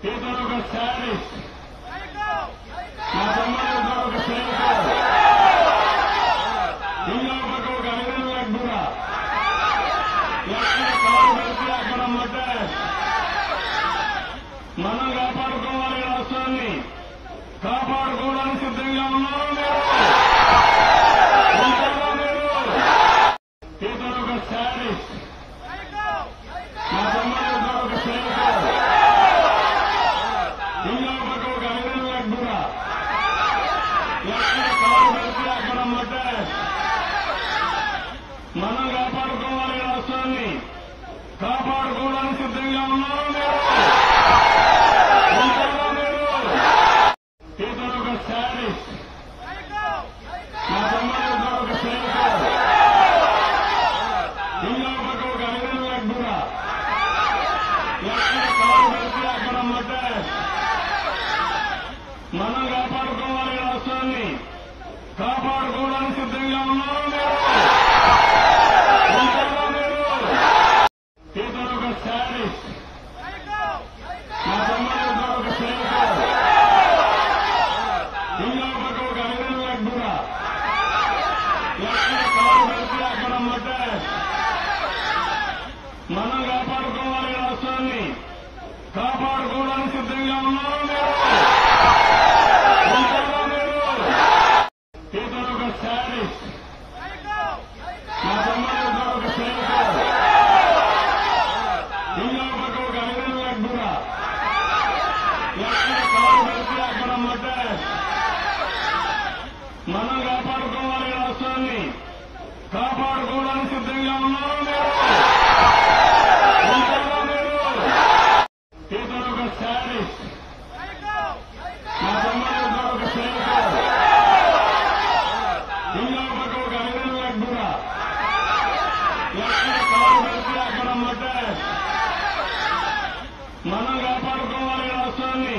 People of Osiris. My family is not of Osiris. మనం కాపాడుకోవాలి రాష్ట్రాన్ని కాపాడుకోవడానికి సిద్ధంగా ఉన్నారో లేదో ఉన్నారు మీరు ఉంటారా మీరు ఒక శారీస్ తమ్ముడు ఒక ఒక కూడా ఎక్కడ కాలు పెడితే అక్కడ మనం కాపాడుకోవాలి రాష్ట్రాన్ని. కాపాడుకోవడానికి సిద్ధంగా ఉన్నారు మీరు ఉంటారా మీరు ఇతను ఒక శారీస్ నా తమ్ముడు ఇద్దరు ఒక సైనికుడు ఇంకో పక్క ఒక ఐరన్ లెగ్ కూడా ఎక్కడ కాలు పెడితే అక్కడ మడ్డాస్ మనం కాపాడుకోవాలి ఈ రాష్ట్రాన్ని కాపాడుకోవడానికి సిద్ధంగా ఉన్నారు మీరు? ఇతను ఒక శారీస్. మా తమ్ముడు ఒక సైనికుడు ఒక ఐరన్ లెగ్ ఎక్కడ కాలు పెడితే అక్కడ మడ్డాస్ మనం కాపాడుకోవాలి రాష్ట్రాన్ని. కాపాడుకోవడానికి సిద్ధంగా ఉన్నారు మీరు ఉంటారా మీరు ఇతను ఒక శారీస్ నా తమ్ముడు ఇద్దరు ఒక సైనికుడు ఇంకో పక్క ఒక ఐరన్ లెగ్ కూడా ఎక్కడ కాలు పెడితే అక్కడ మడ్డాస్ మనం కాపాడుకోవాలి ఈ రాష్ట్రాన్ని